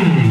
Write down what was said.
Hmm.